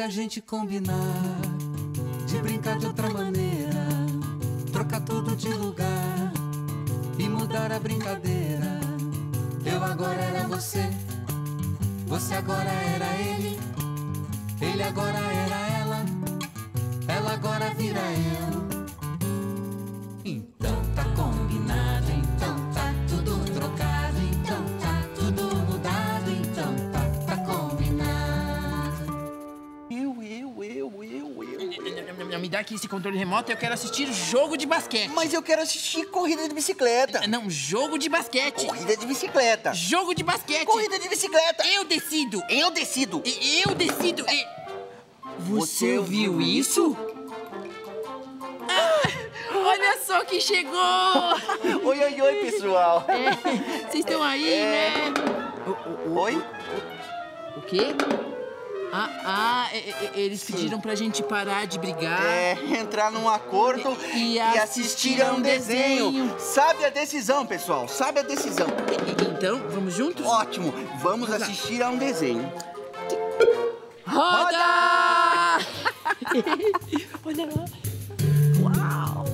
se a gente combinar de brincar de outra maneira, trocar tudo de lugar e mudar a brincadeira? Eu agora era você, você agora era ele, ele agora era ela, ela agora vira eu. Me dá aqui esse controle remoto, eu quero assistir jogo de basquete. Mas eu quero assistir corrida de bicicleta. Não, jogo de basquete. Corrida de bicicleta. Jogo de basquete. Corrida de bicicleta. Eu decido. Eu decido. Eu decido. Você ouviu isso? Ah, olha só quem chegou! Oi, oi, oi, pessoal. É, Vocês estão aí, É. né? O, o- Oi? o quê? Ah, ah, eles pediram pra gente parar de brigar. É, entrar num acordo e, e assistir, a um desenho. desenho. Sabe a decisão, pessoal, sabe a decisão. então, vamos juntos? Ótimo, vamos, vamos assistir lá. a um desenho. Roda! Olha lá. Uau!